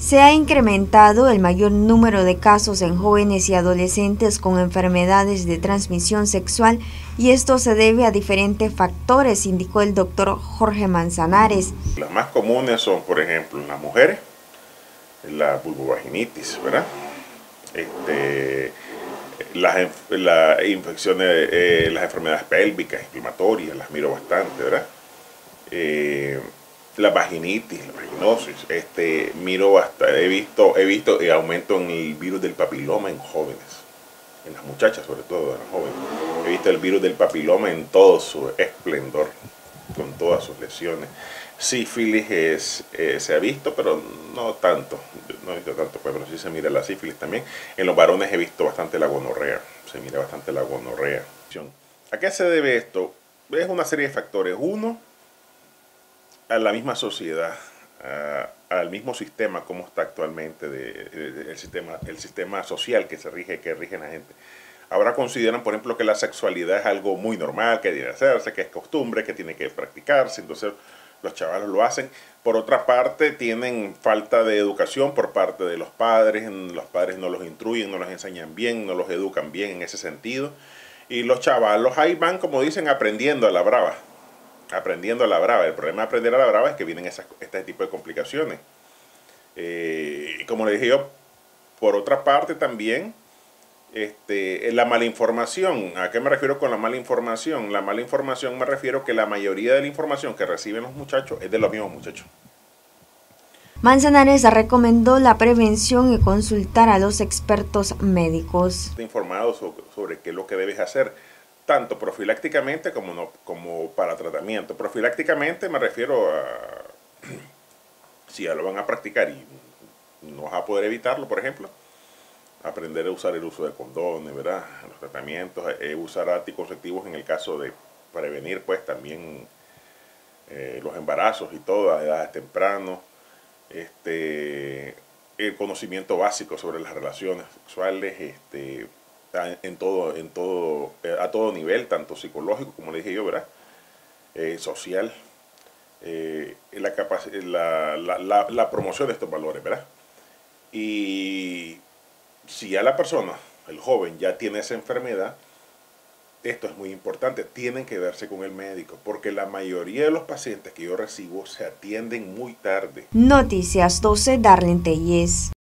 Se ha incrementado el mayor número de casos en jóvenes y adolescentes con enfermedades de transmisión sexual y esto se debe a diferentes factores, indicó el doctor Jorge Manzanares. Las más comunes son, por ejemplo, en las mujeres, la vulvovaginitis, ¿verdad? Este, las, infecciones, eh, las enfermedades pélvicas, inflamatorias, las miro bastante, ¿verdad? Eh, la vaginitis, la vaginosis, este, miro hasta, he visto, he visto aumento en el virus del papiloma en jóvenes, en las muchachas sobre todo, en las jóvenes. He visto el virus del papiloma en todo su esplendor, con todas sus lesiones. Sífilis es, eh, se ha visto, pero no tanto, no he visto tanto, pues, pero sí se mira la sífilis también. En los varones he visto bastante la gonorrea, se mira bastante la gonorrea. ¿A qué se debe esto? Es una serie de factores. Uno, a la misma sociedad, al mismo sistema como está actualmente, el, sistema, el sistema social que se rige, que rige la gente. Ahora consideran, por ejemplo, que la sexualidad es algo muy normal, que debe hacerse, que es costumbre, que tiene que practicarse, entonces los chavalos lo hacen. Por otra parte, tienen falta de educación por parte de los padres, los padres no los instruyen, no los enseñan bien, no los educan bien en ese sentido. Y los chavalos ahí van, como dicen, aprendiendo a la brava aprendiendo a la brava. El problema de aprender a la brava es que vienen esas, este tipo de complicaciones. Eh, y como le dije yo, por otra parte también, este, la mala información. ¿A qué me refiero con la mala información? La mala información me refiero que la mayoría de la información que reciben los muchachos es de los mismos muchachos. Manzanares recomendó la prevención y consultar a los expertos médicos. Informado sobre qué es lo que debes hacer tanto profilácticamente como, no, como para tratamiento. Profilácticamente me refiero a si ya lo van a practicar y no vas a poder evitarlo, por ejemplo, aprender a usar el uso de condones, ¿verdad? Los tratamientos, eh, usar anticonceptivos en el caso de prevenir pues también eh, los embarazos y todo a edades tempranas. Este, el conocimiento básico sobre las relaciones sexuales, este, en todo, en todo, eh, a todo nivel, tanto psicológico, como le dije yo, ¿verdad? Eh, social, eh, la, la, la, promoción de estos valores, ¿verdad? Y si ya la persona, el joven, ya tiene esa enfermedad, esto es muy importante, tienen que verse con el médico, porque la mayoría de los pacientes que yo recibo se atienden muy tarde. Noticias 12, Darlene Telles.